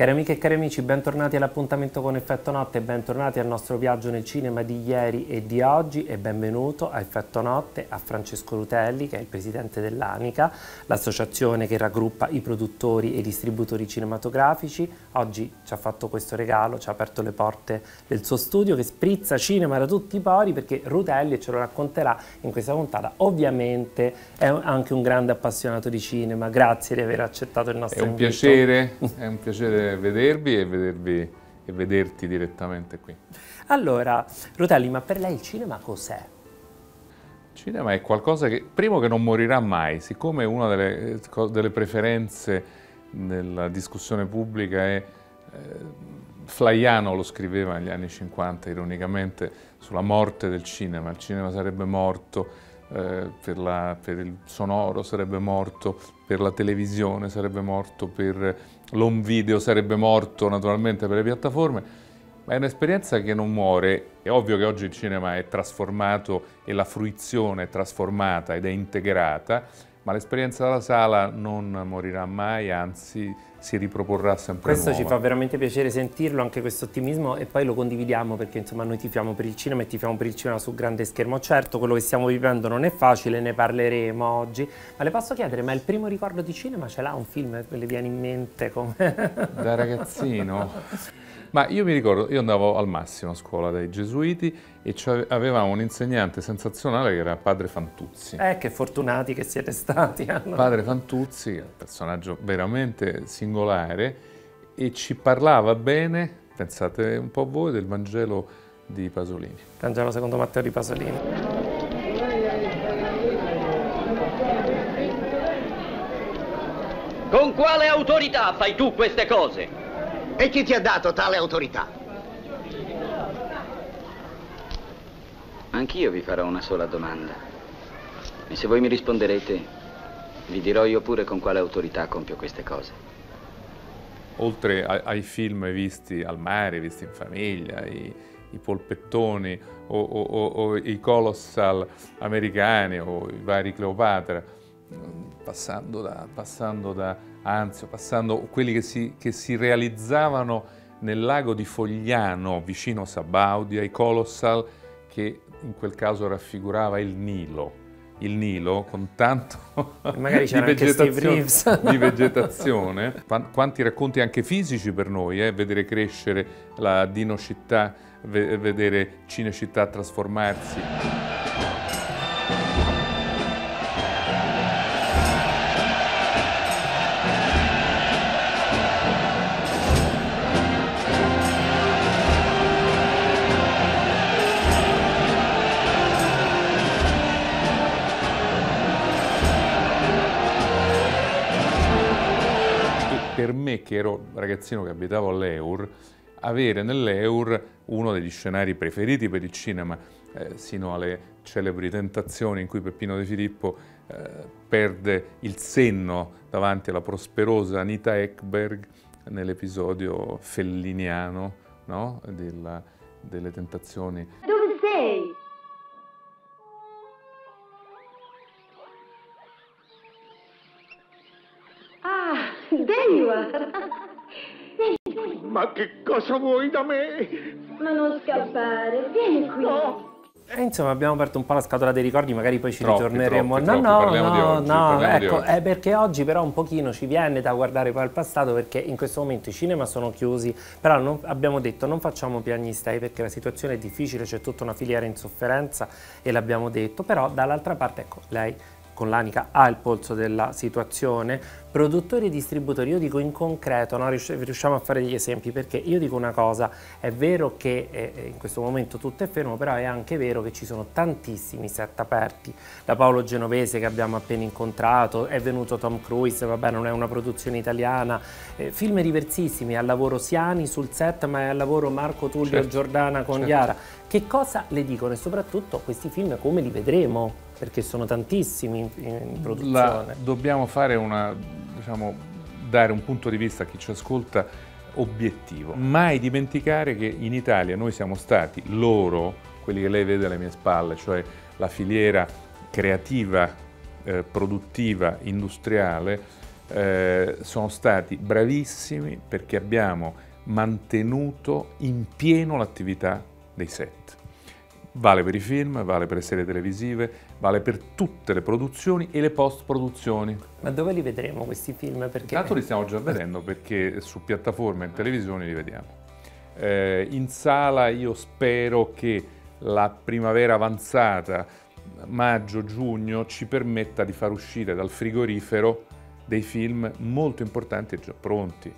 Cari amiche e cari amici, bentornati all'appuntamento con Effetto Notte e bentornati al nostro viaggio nel cinema di ieri e di oggi e benvenuto a Effetto Notte a Francesco Rutelli che è il presidente dell'ANICA, l'associazione che raggruppa i produttori e i distributori cinematografici. Oggi ci ha fatto questo regalo, ci ha aperto le porte del suo studio che sprizza cinema da tutti i pori perché Rutelli, e ce lo racconterà in questa puntata, ovviamente è anche un grande appassionato di cinema. Grazie di aver accettato il nostro invito. È un piacere, è un piacere vedervi e, vedervi e vederti direttamente qui. Allora, Rotelli, ma per lei il cinema cos'è? Il cinema è qualcosa che, primo che non morirà mai, siccome una delle, delle preferenze nella discussione pubblica è, eh, Flaiano lo scriveva negli anni 50 ironicamente, sulla morte del cinema, il cinema sarebbe morto, eh, per, la, per, il sonoro sarebbe morto, per la televisione sarebbe morto, per l'home video sarebbe morto naturalmente per le piattaforme, ma è un'esperienza che non muore. È ovvio che oggi il cinema è trasformato e la fruizione è trasformata ed è integrata, ma l'esperienza della sala non morirà mai, anzi si riproporrà sempre Questo nuova. ci fa veramente piacere sentirlo, anche questo ottimismo e poi lo condividiamo perché insomma noi tifiamo per il cinema e tifiamo per il cinema sul grande schermo. Certo, quello che stiamo vivendo non è facile, ne parleremo oggi, ma le posso chiedere, ma il primo ricordo di cinema ce l'ha un film che le viene in mente come... Da ragazzino? Ma io mi ricordo, io andavo al massimo a scuola dai gesuiti e avevamo un insegnante sensazionale che era Padre Fantuzzi. Eh, che fortunati che siete stati. Allora. Padre Fantuzzi, un personaggio veramente singolare e ci parlava bene, pensate un po' voi, del Vangelo di Pasolini. Vangelo secondo Matteo di Pasolini. Con quale autorità fai tu queste cose? E chi ti ha dato tale autorità? Anch'io vi farò una sola domanda. E se voi mi risponderete, vi dirò io pure con quale autorità compio queste cose. Oltre ai film visti al mare, visti in famiglia, i, i polpettoni o, o, o, o, i colossal americani o i vari Cleopatra, passando da, passando da Anzio, passando quelli che si, che si realizzavano nel lago di Fogliano, vicino Sabaudia, i Colossal, che in quel caso raffigurava il Nilo. Il Nilo con tanto di vegetazione, di vegetazione. Quanti racconti anche fisici per noi, eh? vedere crescere la Dino città, vedere Cinecittà trasformarsi. Per me, che ero ragazzino che abitavo all'Eur, avere nell'Eur uno degli scenari preferiti per il cinema, eh, sino alle celebri tentazioni in cui Peppino De Filippo eh, perde il senno davanti alla prosperosa Anita Ekberg nell'episodio felliniano no? Della, delle tentazioni. Ma che cosa vuoi da me? Ma non scappare, vieni qui. No. Eh, insomma, abbiamo aperto un po' la scatola dei ricordi, magari poi ci troppi, ritorneremo. Troppi, no, troppi. no, no, oggi, no, ecco, è perché oggi però un pochino ci viene da guardare poi al passato perché in questo momento i cinema sono chiusi, però non, abbiamo detto non facciamo piagnistei perché la situazione è difficile, c'è tutta una filiera in sofferenza e l'abbiamo detto, però dall'altra parte, ecco, lei con l'Anica ha il polso della situazione, produttori e distributori, io dico in concreto, no? riusciamo a fare degli esempi perché io dico una cosa, è vero che eh, in questo momento tutto è fermo, però è anche vero che ci sono tantissimi set aperti, da Paolo Genovese che abbiamo appena incontrato, è venuto Tom Cruise, vabbè non è una produzione italiana, eh, film diversissimi, al lavoro Siani sul set ma è al lavoro Marco Tullio certo, Giordana con certo. Chiara, che cosa le dicono e soprattutto questi film come li vedremo? Perché sono tantissimi in, in produzione. La, dobbiamo fare una, diciamo, dare un punto di vista a chi ci ascolta obiettivo. Mai dimenticare che in Italia noi siamo stati loro, quelli che lei vede alle mie spalle, cioè la filiera creativa, eh, produttiva, industriale, eh, sono stati bravissimi perché abbiamo mantenuto in pieno l'attività dei set. Vale per i film, vale per le serie televisive, vale per tutte le produzioni e le post-produzioni. Ma dove li vedremo questi film? Perché... Intanto li stiamo già vedendo perché su piattaforme e televisione li vediamo. Eh, in sala io spero che la primavera avanzata, maggio-giugno, ci permetta di far uscire dal frigorifero dei film molto importanti e già pronti.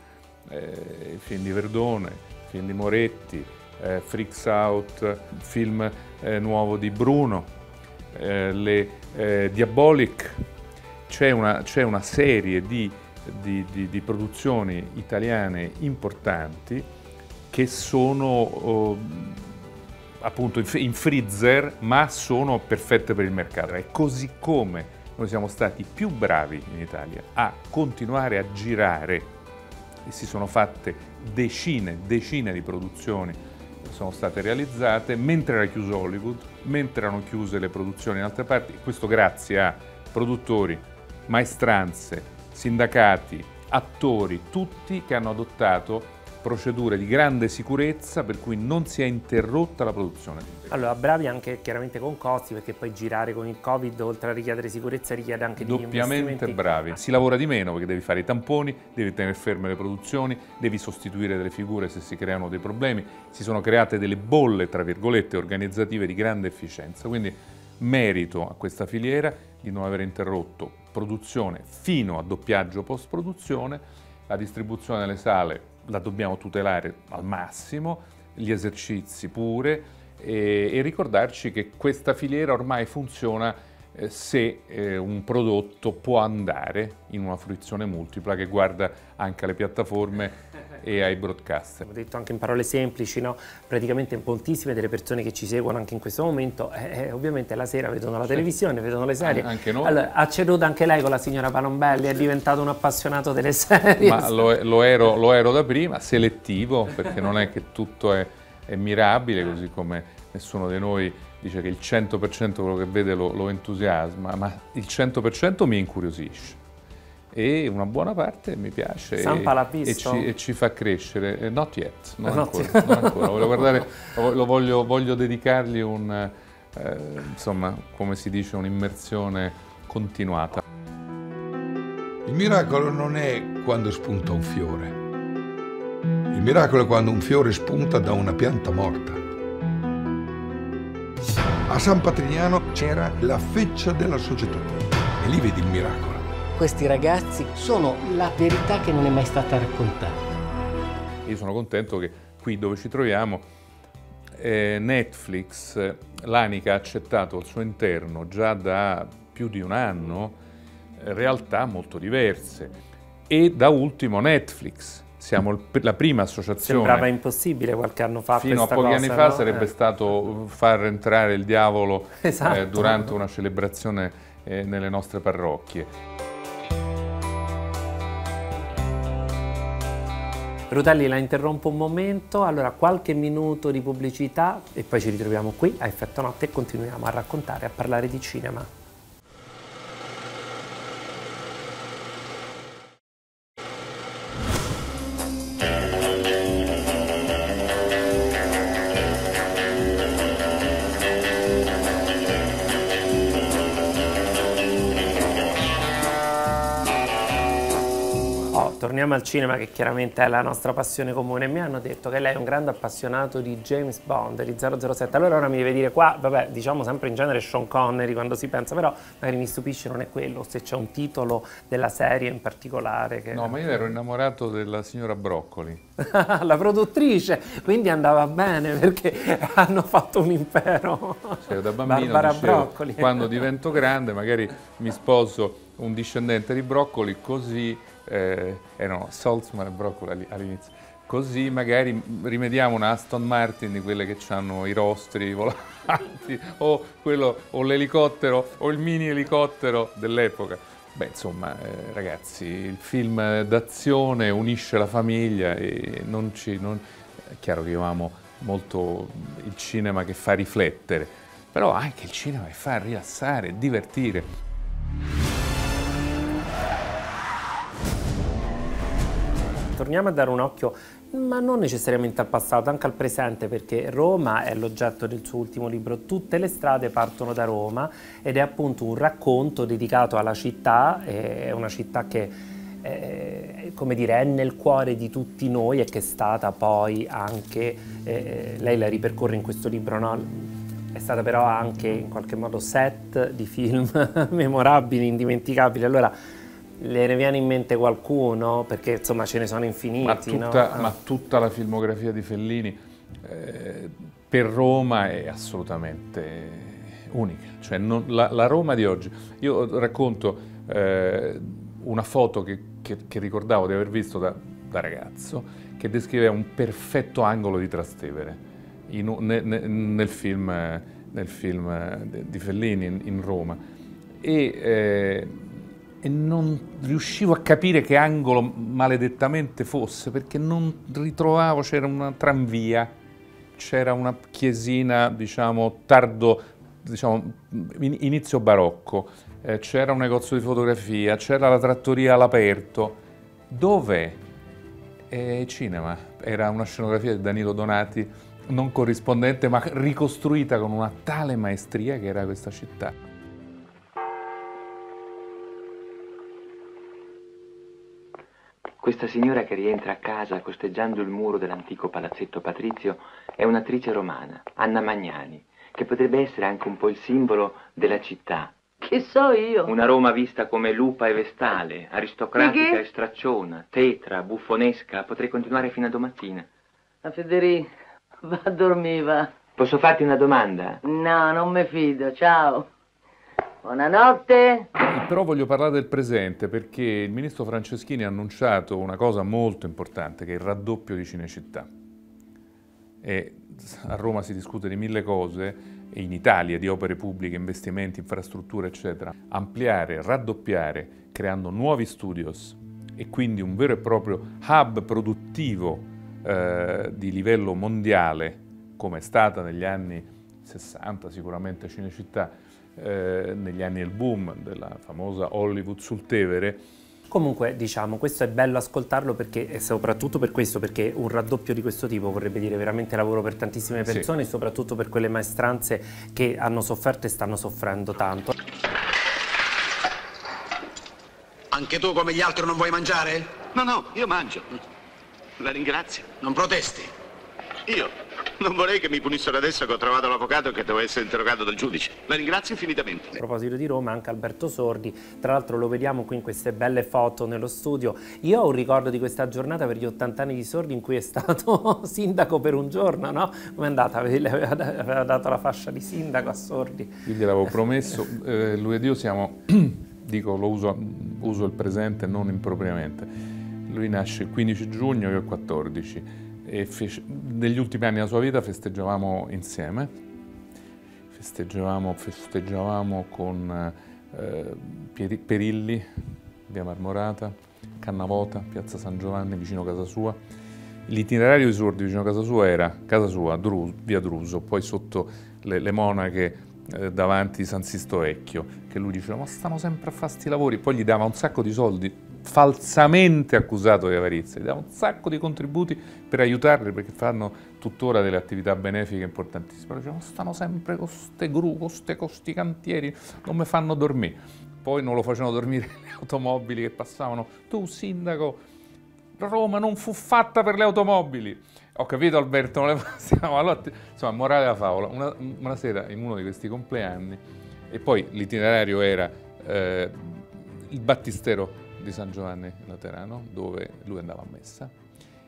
Eh, il film di Verdone, il film di Moretti, eh, Freaks Out, film eh, nuovo di Bruno, eh, le eh, Diabolic. C'è una, una serie di, di, di, di, produzioni italiane importanti che sono oh, appunto in freezer ma sono perfette per il mercato. E così come noi siamo stati più bravi in Italia a continuare a girare e si sono fatte decine, decine di produzioni sono state realizzate mentre era chiuso Hollywood, mentre erano chiuse le produzioni in altre parti, questo grazie a produttori, maestranze, sindacati, attori, tutti che hanno adottato procedure di grande sicurezza per cui non si è interrotta la produzione. Allora, bravi anche chiaramente con costi perché poi girare con il Covid oltre a richiedere sicurezza richiede anche di Doppiamente bravi. Si lavora di meno perché devi fare i tamponi, devi tenere ferme le produzioni, devi sostituire delle figure se si creano dei problemi. Si sono create delle bolle, tra virgolette, organizzative di grande efficienza. Quindi merito a questa filiera di non aver interrotto produzione fino a doppiaggio post-produzione, la distribuzione nelle sale la dobbiamo tutelare al massimo, gli esercizi pure e, e ricordarci che questa filiera ormai funziona eh, se eh, un prodotto può andare in una fruizione multipla che guarda anche alle piattaforme e ai broadcaster. Ho detto anche in parole semplici, no? praticamente moltissime delle persone che ci seguono anche in questo momento, eh, eh ovviamente la sera vedono la televisione, vedono le serie. Anche noi. Allora, ha ceduto anche lei con la signora Panombelli, è diventato un appassionato delle serie. Ma lo, lo, ero, lo ero, da prima, selettivo, perché non è che tutto è, è mirabile, così come nessuno di noi dice che il 100% di quello che vede lo, lo entusiasma, ma il 100% mi incuriosisce e una buona parte mi piace Sampa e, e, ci, e, ci, fa crescere. Eh, not yet, non, not ancora, yet. non ancora. Voglio, guardare, lo voglio, voglio dedicargli un, eh, insomma, come si dice, un'immersione continuata. Il miracolo non è quando spunta un fiore. Il miracolo è quando un fiore spunta da una pianta morta. A San Patrignano c'era la feccia della società e lì vedi il miracolo questi ragazzi sono la verità che non è mai stata raccontata. Io sono contento che qui dove ci troviamo eh, Netflix, l'Anica ha accettato al suo interno già da più di un anno eh, realtà molto diverse e da ultimo Netflix. Siamo la prima associazione. Sembrava impossibile qualche anno fa. Fino a pochi cosa, anni fa no? sarebbe eh. stato far entrare il diavolo esatto. eh, durante una celebrazione eh, nelle nostre parrocchie. Rutelli la interrompo un momento, allora qualche minuto di pubblicità e poi ci ritroviamo qui a Effetto Notte e continuiamo a raccontare, a parlare di cinema. Torniamo al cinema che chiaramente è la nostra passione comune. Mi hanno detto che lei è un grande appassionato di James Bond, di 007. Allora ora mi deve dire qua, vabbè, diciamo sempre in genere Sean Connery quando si pensa, però magari mi stupisce non è quello, se c'è un titolo della serie in particolare. Che... No, ma io ero innamorato della signora Broccoli. la produttrice, quindi andava bene perché hanno fatto un impero. Cioè, da bambino Barbara dicevo, Broccoli. quando divento grande magari mi sposo un discendente di Broccoli così eh, erano Salzman e Broccoli all'inizio. Così magari rimediamo una Aston Martin di quelle che hanno i rostri volanti o, o l'elicottero o il mini elicottero dell'epoca. Beh, insomma, eh, ragazzi, il film d'azione unisce la famiglia e non ci... Non... È chiaro che io amo molto il cinema che fa riflettere, però anche il cinema che fa rilassare, divertire. Torniamo a dare un occhio ma non necessariamente al passato, anche al presente, perché Roma è l'oggetto del suo ultimo libro. Tutte le strade partono da Roma ed è appunto un racconto dedicato alla città, è una città che eh, come dire, è nel cuore di tutti noi e che è stata poi anche, eh, lei la ripercorre in questo libro, no? è stata però anche in qualche modo set di film memorabili, indimenticabili. Allora, le ne viene in mente qualcuno? Perché insomma ce ne sono infiniti. Ma tutta, no? ma tutta la filmografia di Fellini eh, per Roma è assolutamente unica. Cioè non, la, la, Roma di oggi. Io racconto eh, una foto che, che, che, ricordavo di aver visto da, da, ragazzo che descriveva un perfetto angolo di Trastevere in, ne, ne, nel, film, nel, film, di Fellini in, in Roma. E, eh, e non riuscivo a capire che angolo maledettamente fosse perché non ritrovavo, c'era una tranvia, c'era una chiesina, diciamo, tardo, diciamo, inizio barocco, eh, c'era un negozio di fotografia, c'era la trattoria all'aperto. Dove? Eh, cinema. Era una scenografia di Danilo Donati non corrispondente ma ricostruita con una tale maestria che era questa città. Questa signora che rientra a casa costeggiando il muro dell'antico palazzetto patrizio è un'attrice romana, Anna Magnani, che potrebbe essere anche un po' il simbolo della città. Che so io? Una Roma vista come lupa e vestale, aristocratica e stracciona, tetra, buffonesca, potrei continuare fino a domattina. La Federica, va a dormire, va. Posso farti una domanda? No, non mi fido, ciao. Buonanotte. Però voglio parlare del presente perché il ministro Franceschini ha annunciato una cosa molto importante che è il raddoppio di Cinecittà. E a Roma si discute di mille cose e in Italia di opere pubbliche, investimenti, infrastrutture, eccetera. Ampliare, raddoppiare, creando nuovi studios e quindi un vero e proprio hub produttivo eh, di livello mondiale, come è stata negli anni 60 sicuramente Cinecittà, eh, negli anni del boom della famosa Hollywood sul Tevere. Comunque, diciamo, questo è bello ascoltarlo perché, e soprattutto per questo, perché un raddoppio di questo tipo vorrebbe dire veramente lavoro per tantissime persone, sì. soprattutto per quelle maestranze che hanno sofferto e stanno soffrendo tanto. Anche tu come gli altri non vuoi mangiare? No, no, io mangio. La ringrazio. Non protesti? Io non vorrei che mi punissero adesso che ho trovato l'avvocato e che devo essere interrogato dal giudice. La ringrazio infinitamente. A proposito di Roma, anche Alberto Sordi, tra l'altro lo vediamo qui in queste belle foto nello studio. Io ho un ricordo di questa giornata per gli 80 anni di Sordi in cui è stato sindaco per un giorno, no? Come è andata? Aveva dato la fascia di sindaco a Sordi. Io gliel'avevo promesso, eh, lui ed io siamo, dico, lo uso, uso il presente non impropriamente. Lui nasce il 15 giugno, io il 14 e fece, negli ultimi anni della sua vita festeggiavamo insieme, festeggiavamo, festeggiavamo con eh, Perilli, via Marmorata, Cannavota, piazza San Giovanni, vicino casa sua. L'itinerario di Sordi vicino a casa sua era casa sua, Dru, via Druso, poi sotto le, le monache eh, davanti San Sisto Vecchio, che lui diceva ma stanno sempre a fare sti lavori, poi gli dava un sacco di soldi falsamente accusato di avarizia, gli dà un sacco di contributi per aiutarli perché fanno tuttora delle attività benefiche importantissime. Dicevano, stanno sempre con queste gru, con questi cantieri, non mi fanno dormire. Poi non lo facevano dormire le automobili che passavano. Tu, sindaco, Roma non fu fatta per le automobili. Ho capito Alberto, non le passiamo. Allora, insomma, morale della favola. Una, una, sera in uno di questi compleanni, e poi l'itinerario era eh, il battistero di San Giovanni Laterano, dove lui andava a messa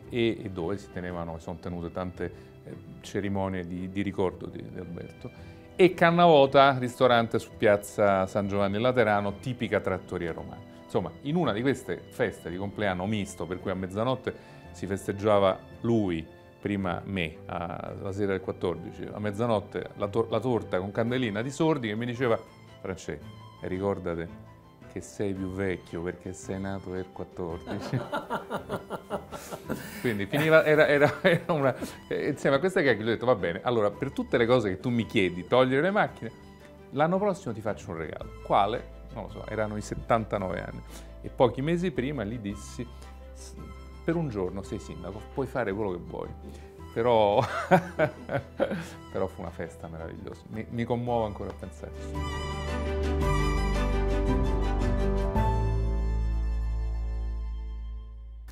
e, dove si tenevano, sono tenute tante eh, cerimonie di, di, ricordo di, di Alberto. E Cannavota, ristorante su piazza San Giovanni Laterano, tipica trattoria romana. Insomma, in una di queste feste di compleanno misto, per cui a mezzanotte si festeggiava lui, prima me, alla sera del 14, a mezzanotte la, tor la torta con candelina di sordi che mi diceva, Francesco, ricordate che sei più vecchio perché sei nato nel 14. Quindi finiva, era, era, era una... Eh, insieme a questa che ho detto, va bene, allora per tutte le cose che tu mi chiedi, togliere le macchine, l'anno prossimo ti faccio un regalo. Quale? Non lo so, erano i 79 anni. E pochi mesi prima gli dissi, per un giorno sei sindaco, puoi fare quello che vuoi. Però, però fu una festa meravigliosa, mi, mi commuovo ancora a pensarci.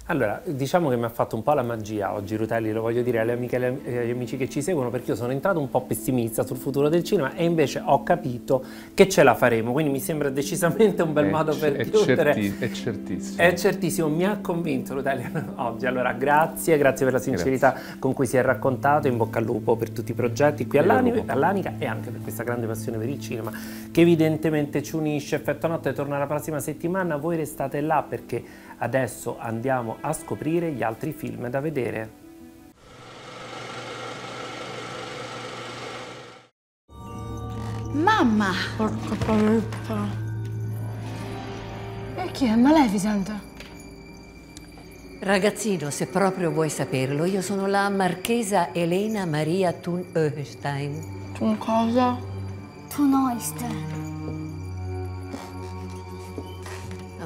Allora, diciamo che mi ha fatto un po' la magia oggi Rutelli, lo voglio dire alle amiche e agli amici che ci seguono, perché io sono entrato un po' pessimista sul futuro del cinema e invece ho capito che ce la faremo, quindi mi sembra decisamente un bel È modo per è chiudere. certi- è certissimo. È certissimo, mi ha convinto Rutelli oggi. Allora, grazie, grazie per la sincerità con cui si è raccontato, in bocca al lupo per tutti i progetti qui In bocca al all'Ani- lupo. all'Anica e anche per questa grande passione per il cinema che evidentemente ci unisce. Effetto Notte torna la prossima settimana, voi restate là perché adesso andiamo a scoprire gli altri film da vedere. Mamma! Porca paletta. E chi è? Maleficent? Ragazzino, se proprio vuoi saperlo, io sono la marchesa Elena Maria Thun Hohenstein. Tu cosa? Tu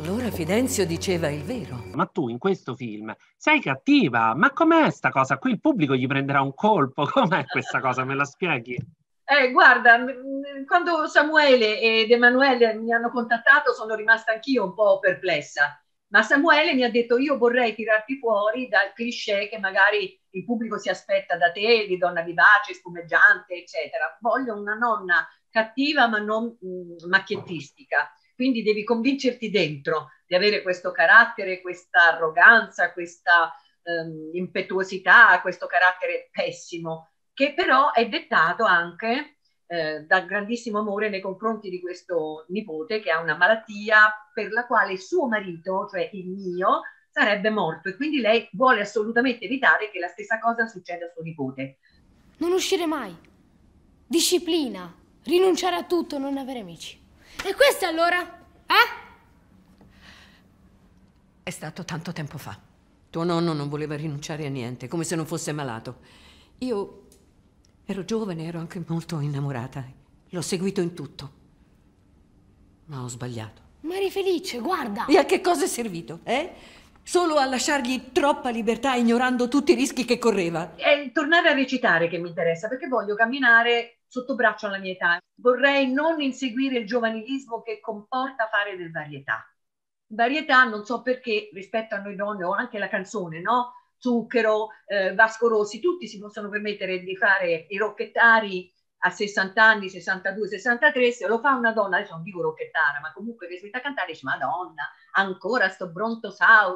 Allora Fidenzio diceva il vero. Ma tu in questo film sei cattiva, ma com'è sta cosa? Qui il pubblico gli prenderà un colpo, com'è questa cosa? Me la spieghi? Eh, guarda, quando Samuele ed Emanuele mi hanno contattato sono rimasta anch'io un po' perplessa, ma Samuele mi ha detto io vorrei tirarti fuori dal cliché che magari il pubblico si aspetta da te, di donna vivace, spumeggiante, eccetera. Voglio una nonna cattiva ma non mh, macchiettistica, quindi devi convincerti dentro di avere questo carattere, questa arroganza, questa ehm, impetuosità, questo carattere pessimo che però è dettato anche eh, dal grandissimo amore nei confronti di questo nipote che ha una malattia per la quale suo marito, cioè il mio, sarebbe morto e quindi lei vuole assolutamente evitare che la stessa cosa succeda a suo nipote. Non uscire mai. Disciplina. Rinunciare a tutto, non avere amici. E questo allora? Eh? È stato tanto tempo fa. Tuo nonno non voleva rinunciare a niente, come se non fosse malato. Io ero giovane, ero anche molto innamorata. L'ho seguito in tutto. Ma ho sbagliato. Ma eri felice, guarda. E a che cosa è servito, eh? Solo a lasciargli troppa libertà ignorando tutti i rischi che correva. È tornare a recitare che mi interessa perché voglio camminare sotto braccio alla mia età. Vorrei non inseguire il giovanilismo che comporta fare del varietà. Varietà non so perché rispetto a noi donne o anche la canzone, no? Zucchero, eh, Vasco Rossi, tutti si possono permettere di fare i rocchettari a 60 anni, 62, 63, se lo fa una donna, adesso non dico rocchettara, ma comunque che si mette a cantare, dice Madonna, ancora sto brontosauro.